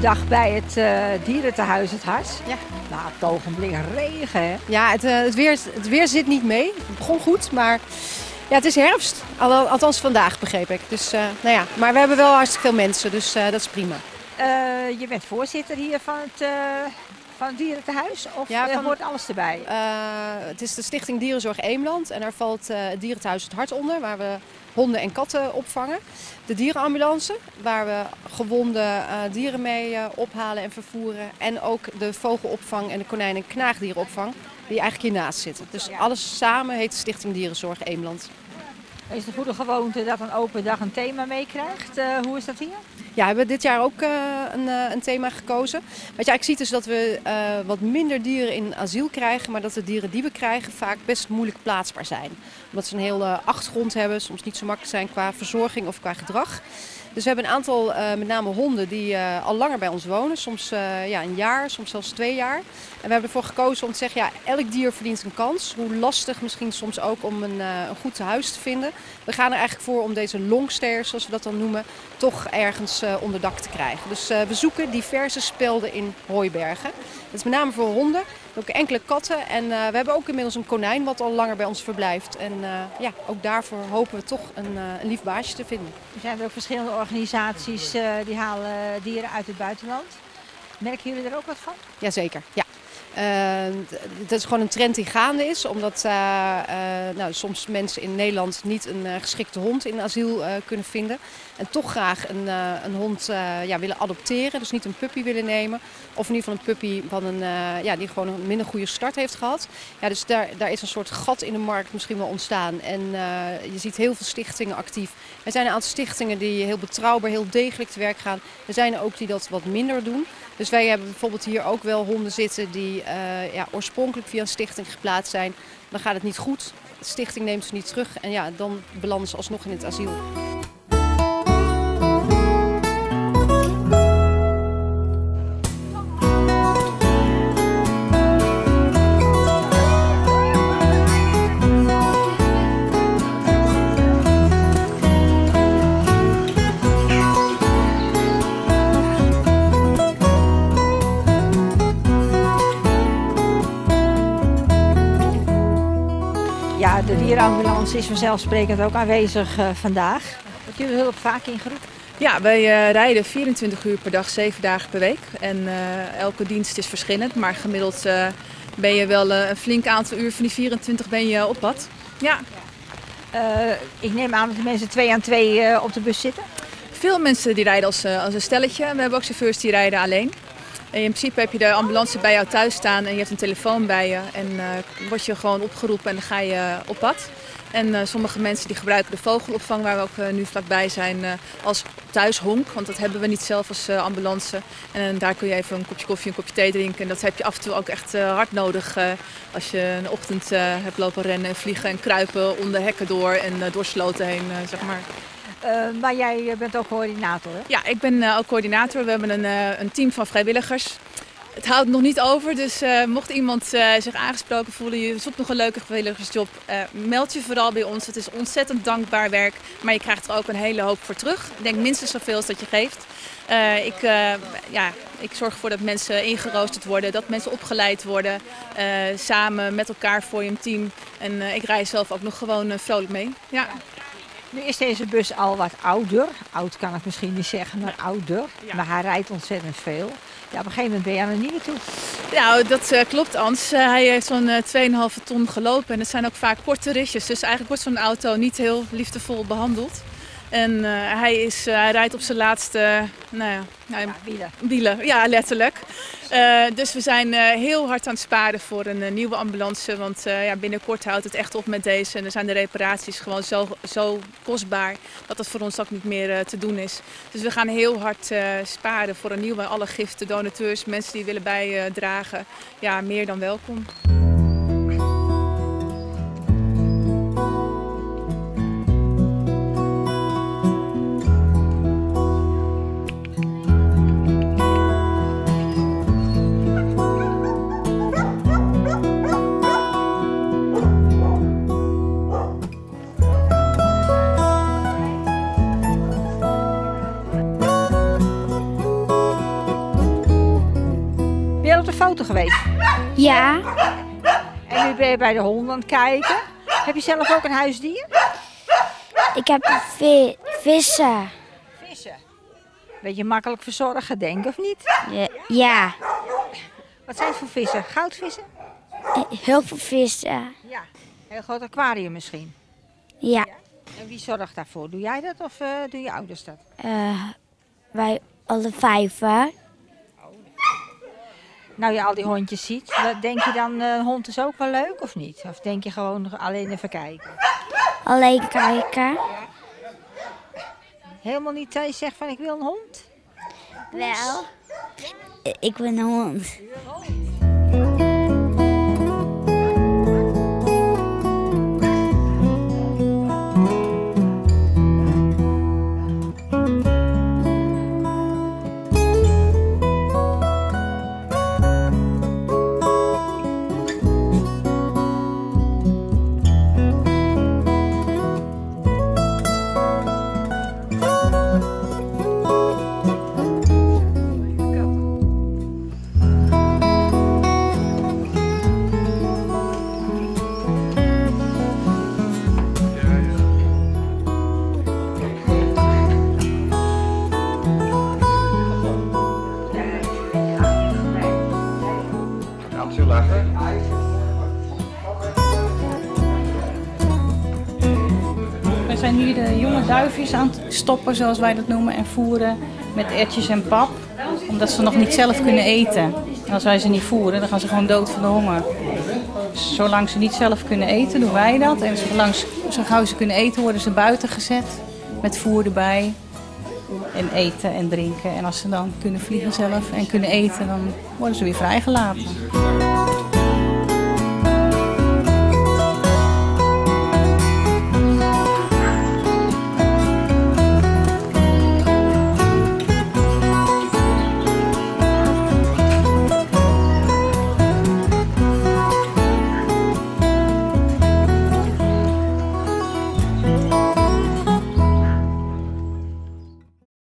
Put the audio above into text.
dag bij het uh, dierentehuis Het Hart. Ja. Nou, op het ogenblik regen, hè? Ja, het, uh, het, weer, het weer zit niet mee. Het begon goed, maar ja, het is herfst. Althans vandaag, begreep ik. Dus, uh, nou ja. Maar we hebben wel hartstikke veel mensen, dus dat is prima. Je bent voorzitter hier van het van het dierentehuis? Of ja, van, hoort alles erbij? Uh, het is de Stichting Dierenzorg Eemland. En daar valt uh, het dierentehuis Het Hart onder, waar we honden en katten opvangen. De dierenambulance, waar we gewonde uh, dieren mee ophalen en vervoeren. En ook de vogelopvang en de konijn- en knaagdierenopvang, die eigenlijk hiernaast zitten. Dus alles samen heet Stichting Dierenzorg Eemland. Is de goede gewoonte dat een open dag een thema meekrijgt? hoe is dat hier? Ja, we hebben dit jaar ook uh, een, uh, een, thema gekozen. Wat je eigenlijk ziet is dat we uh, wat minder dieren in asiel krijgen, maar dat de dieren die we krijgen vaak best moeilijk plaatsbaar zijn. Omdat ze een hele achtergrond hebben, soms niet zo makkelijk zijn qua verzorging of qua gedrag. Dus we hebben een aantal, uh, met name honden, die uh, al langer bij ons wonen. Soms uh, ja, een jaar, soms zelfs twee jaar. En we hebben ervoor gekozen om te zeggen, ja, elk dier verdient een kans. Hoe lastig misschien soms ook om een, een goed huis te vinden. We gaan er eigenlijk voor om deze longstairs, zoals we dat dan noemen, toch ergens onder dak te krijgen. Dus we zoeken diverse spelden in hooibergen. Dat is met name voor honden, ook enkele katten. En we hebben ook inmiddels een konijn wat al langer bij ons verblijft. En ja, ook daarvoor hopen we toch een, een lief baasje te vinden. Er zijn er ook verschillende organisaties die halen dieren uit het buitenland. Merken jullie er ook wat van? Jazeker, ja. Uh, dat is gewoon een trend die gaande is, omdat uh, uh, nou, soms mensen in Nederland niet een geschikte hond in asiel kunnen vinden. En toch graag een, een hond ja, willen adopteren, dus niet een puppy willen nemen. Of in ieder geval een puppy van een, ja, die gewoon een minder goede start heeft gehad. Ja, dus daar, daar is een soort gat in de markt misschien wel ontstaan. En je ziet heel veel stichtingen actief. Er zijn een aantal stichtingen die heel betrouwbaar, heel degelijk te werk gaan. Er zijn ook die dat wat minder doen. Dus wij hebben bijvoorbeeld hier ook wel honden zitten die ja, oorspronkelijk via een stichting geplaatst zijn. Dan gaat het niet goed. De stichting neemt ze niet terug en ja, dan belanden ze alsnog in het asiel. Ja, de dierenambulance is vanzelfsprekend ook aanwezig uh, vandaag. Wordt jullie hulp vaak ingeroepen? Ja, wij uh, rijden 24 uur per dag, 7 dagen per week. En uh, elke dienst is verschillend, maar gemiddeld ben je wel een flink aantal uur van die 24 ben je op pad. Ja. ik neem aan dat de mensen twee aan twee op de bus zitten? Veel mensen die rijden als, als een stelletje. We hebben ook chauffeurs die rijden alleen. En in principe heb je de ambulance bij jou thuis staan en je hebt een telefoon bij je. En uh, word je gewoon opgeroepen en dan ga je op pad. En uh, sommige mensen die gebruiken de vogelopvang waar we ook nu vlakbij zijn als thuishonk. Want dat hebben we niet zelf als ambulance. En daar kun je even een kopje koffie, een kopje thee drinken. En dat heb je af en toe ook echt hard nodig als je een ochtend hebt lopen rennen en vliegen en kruipen onder hekken door en door sloten heen, zeg maar. Uh, maar jij bent ook coördinator, hè? Ja, ik ben uh, ook coördinator. We hebben een, een, team van vrijwilligers. Het houdt nog niet over, dus mocht iemand zich aangesproken voelen, je zoekt nog een leuke vrijwilligersjob, meld je vooral bij ons. Het is ontzettend dankbaar werk, maar je krijgt er ook een hele hoop voor terug. Ik denk minstens zoveel als dat je geeft. ik, ja, ik zorg ervoor dat mensen ingeroosterd worden, dat mensen opgeleid worden, samen met elkaar voor je team. En ik rij zelf ook nog gewoon vrolijk mee. Ja. Nu is deze bus al wat ouder. Oud kan ik misschien niet zeggen, maar ouder. Ja. Maar hij rijdt ontzettend veel. Ja, op een gegeven moment ben je aan een nieuwe toe. Nou, dat uh, klopt, Ans. Uh, hij heeft zo'n uh, 2,5 ton gelopen. En het zijn ook vaak korte ritjes. Dus eigenlijk wordt zo'n auto niet heel liefdevol behandeld. En uh, hij, is, uh, hij rijdt op zijn laatste nou ja, nou, ja, wielen. wielen. Ja, letterlijk. Uh, dus we zijn heel hard aan het sparen voor een nieuwe ambulance. Want ja, binnenkort houdt het echt op met deze. En dan zijn de reparaties gewoon zo, zo kostbaar dat het voor ons ook niet meer te doen is. Dus we gaan heel hard sparen voor een nieuwe. Alle giften, donateurs, mensen die willen bijdragen. Ja, meer dan welkom. Foto geweest? Ja, En nu ben je bij de honden aan het kijken. Heb je zelf ook een huisdier? ik heb vi- vissen. Vissen. Beetje makkelijk verzorgen, denk of niet? Ja, ja, Wat zijn het voor vissen? Goudvissen? heel veel vissen. Ja. Heel groot aquarium misschien. Ja, En wie zorgt daarvoor? Doe jij dat of eh doen je ouders dat? eh, wij alle vijven. Nou je al die hondjes ziet, denk je dan, eh, een hond is ook wel leuk of niet? Of denk je gewoon alleen even kijken? Alleen kijken. Helemaal niet dat je zegt van ik wil een hond? Wel. Ik ben een hond. Duifjes aan stoppen, zoals wij dat noemen, en voeren met ertjes en pap. Omdat ze nog niet zelf kunnen eten. En als wij ze niet voeren, dan gaan ze gewoon dood van de honger. Dus zolang ze niet zelf kunnen eten, doen wij dat. En zolang ze, zo gauw ze kunnen eten, worden ze buiten gezet. Met voer erbij. En eten en drinken. En als ze dan kunnen vliegen zelf en kunnen eten, dan worden ze weer vrijgelaten.